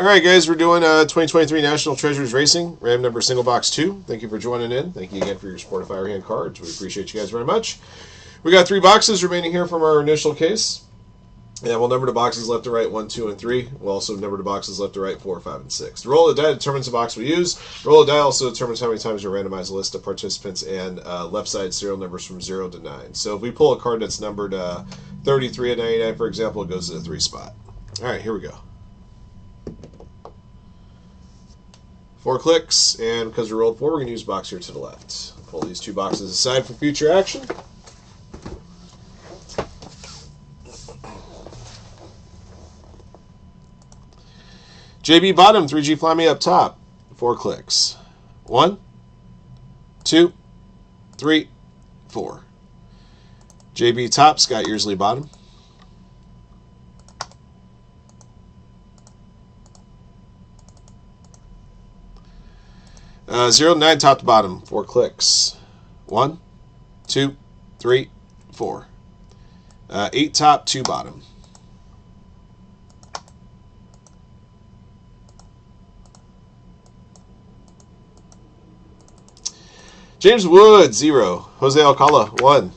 All right, guys, we're doing uh, 2023 National Treasures Racing, RAM number single box two. Thank you for joining in. Thank you again for your support of Firehand Cards. We appreciate you guys very much. We got three boxes remaining here from our initial case. And we'll number the boxes left to right, one, two, and three. We'll also number the boxes left to right, four, five, and six. The roll of the die determines the box we use. The roll of the die also determines how many times we randomize a list of participants and uh, left side serial numbers from zero to nine. So if we pull a card that's numbered uh, 33 and 99, for example, it goes to the three spot. All right, here we go. Four clicks, and because we rolled four, we're going to use box here to the left. Pull these two boxes aside for future action. JB bottom, 3G fly me up top. Four clicks. One, two, three, four. JB top, Scott Yearsley bottom. Uh, zero nine, top to bottom, four clicks. One, two, three, four. Uh, eight top, two bottom. James Wood, zero. Jose Alcala, one.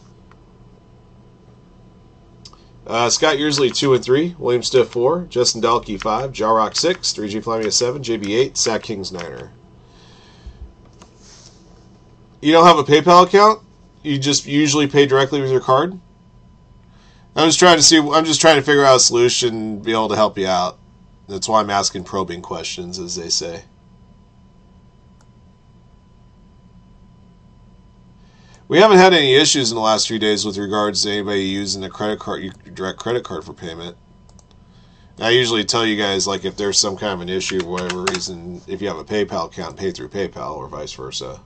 Uh, Scott Yearsley, two and three. William Stiff, four. Justin Dalkey, five. Jarrock, six. 3G Flamia, seven. JB, eight. Sack Kings, niner. You don't have a PayPal account? You just usually pay directly with your card? I'm just trying to see. I'm just trying to figure out a solution, and be able to help you out. That's why I'm asking probing questions, as they say. We haven't had any issues in the last few days with regards to anybody using a credit card, direct credit card for payment. I usually tell you guys, like, if there's some kind of an issue, for whatever reason, if you have a PayPal account, pay through PayPal or vice versa.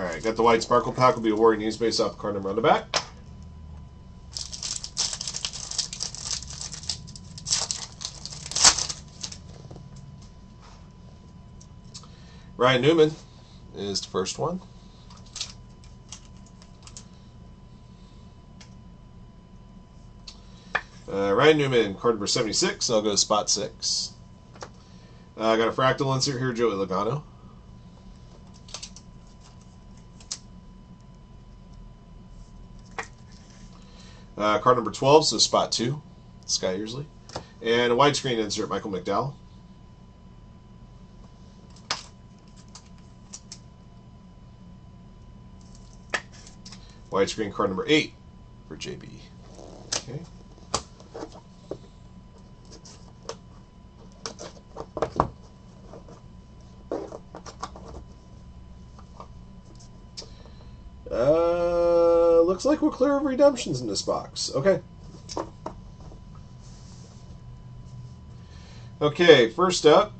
Alright, got the white sparkle pack will be awarding news based off card number on the back. Ryan Newman is the first one. Uh, Ryan Newman, card number 76. I'll go to spot 6. Uh, I got a fractal insert here, Joey Logano. Uh, card number 12, so spot 2, Sky Yearsley. And a widescreen insert, Michael McDowell. Widescreen card number 8 for JB. Okay. Uh, looks like we're clear of redemptions in this box. Okay. Okay, first up,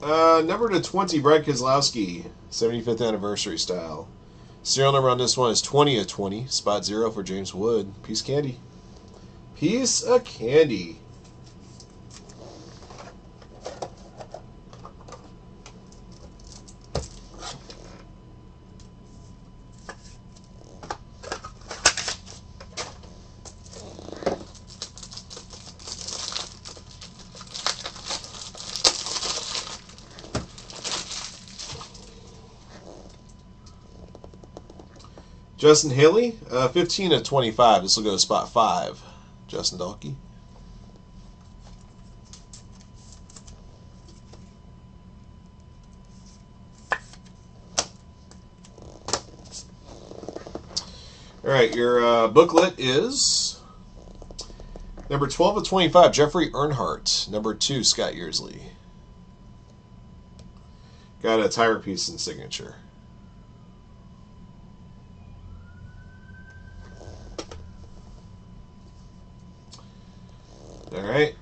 uh, number to 20, Brad Keselowski, 75th anniversary style. Serial number on this one is 20 of 20, spot zero for James Wood. Piece candy. Piece of candy. Justin Haley, uh, 15 of 25. This will go to spot 5. Justin Dalkey. All right, your uh, booklet is number 12 of 25, Jeffrey Earnhardt. Number 2, Scott Yearsley. Got a tire piece and signature.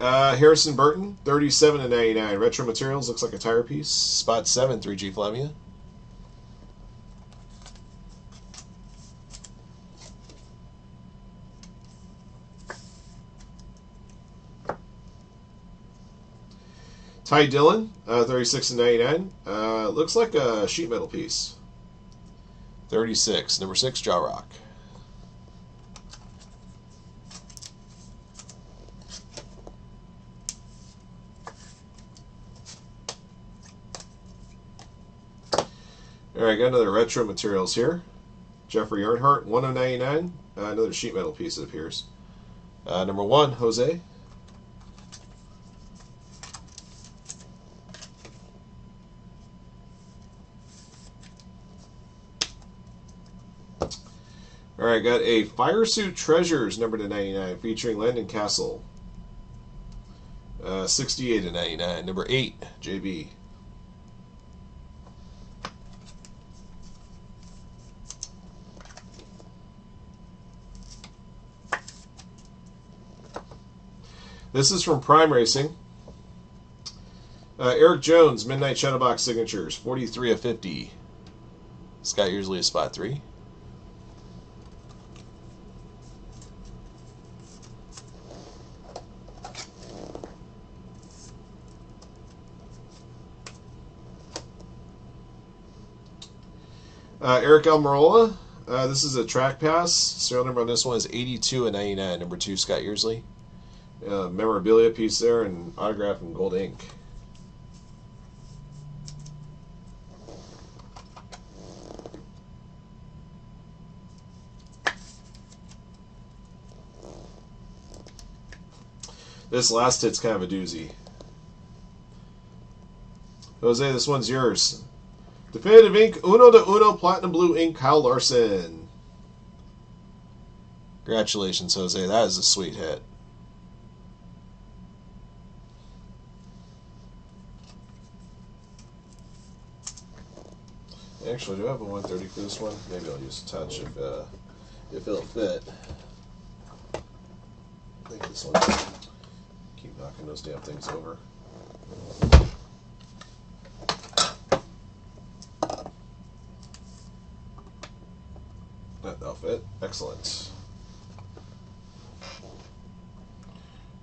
Uh, Harrison Burton, 37 to 99. Retro Materials looks like a tire piece. Spot 7, 3G Flavia. Ty Dillon, uh, 36 and 99. Uh, looks like a sheet metal piece. 36, number 6, Jaw Rock. All right, got another retro materials here. Jeffrey Earnhardt, 1 of 99. Uh, another sheet metal piece, it appears. Uh, number 1, Jose. All right, got a Fire Suit Treasures number to 99 featuring Landon Cassill. Uh, 68 to 99. Number 8, JB. This is from Prime Racing. Uh, Erik Jones, Midnight Shadowbox Signatures, 43 of 50. Scott Yearsley is spot 3. Uh, Aric Almirola, uh, this is a track pass. Serial number on this one is 82 and 99. Number 2, Scott Yearsley. Uh, memorabilia piece there and autograph in gold ink. This last hit's kind of a doozy. Jose, this one's yours. Definitive ink, Uno de Uno Platinum Blue ink, Kyle Larson. Congratulations, Jose. That is a sweet hit. Actually, do I have a 130 for this one? Maybe I'll use a touch if uh, if it'll fit. I think this one. Keep knocking those damn things over. That, that'll fit. Excellent.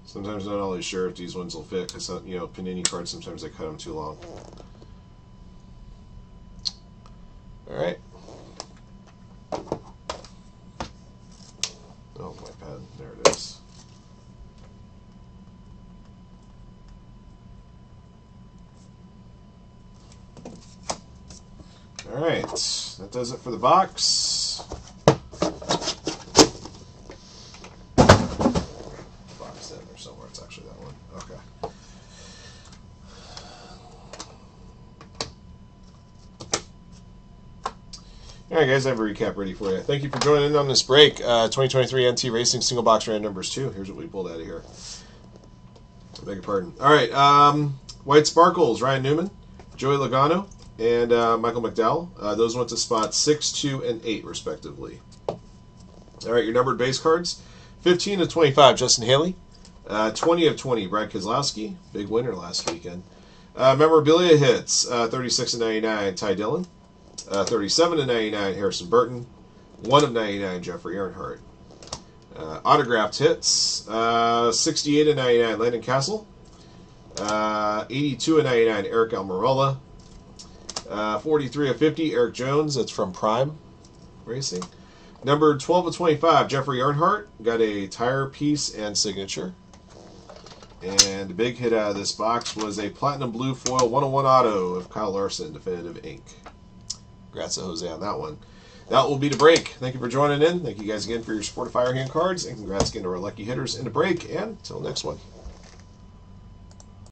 Sometimes not always sure if these ones will fit because you know Panini cards sometimes they cut them too long. All right. Oh, my pen. There it is. All right. That does it for the. Box in there somewhere. It's actually that one. Okay. All right, guys, I have a recap ready for you. Thank you for joining in on this break. Uh, 2023 NT Racing single box random numbers two. Here's what we pulled out of here. I beg your pardon. All right, um, White Sparkles, Ryan Newman, Joey Logano, and uh, Michael McDowell. Uh, those went to spots six, two, and eight, respectively. All right, your numbered base cards: 15 of 25, Justin Haley. Uh, 20 of 20, Brad Keselowski. Big winner last weekend. Uh, memorabilia hits: uh, 36 of 99, Ty Dillon. Uh, 37 of 99, Harrison Burton. 1 of 99, Jeffrey Earnhardt. Uh, autographed hits, uh, 68 of 99, Landon Cassill. Uh, 82 of 99, Aric Almirola. Uh, 43 of 50, Erik Jones. That's from Prime Racing. Number 12 of 25, Jeffrey Earnhardt. Got a tire piece and signature. And the big hit out of this box was a Platinum Blue Foil 101 Auto of Kyle Larson, Definitive Ink. Congrats to Jose on that one. That will be the break. Thank you for joining in. Thank you guys again for your support of Firehand cards, and congrats again to our lucky hitters in the break. And until next one.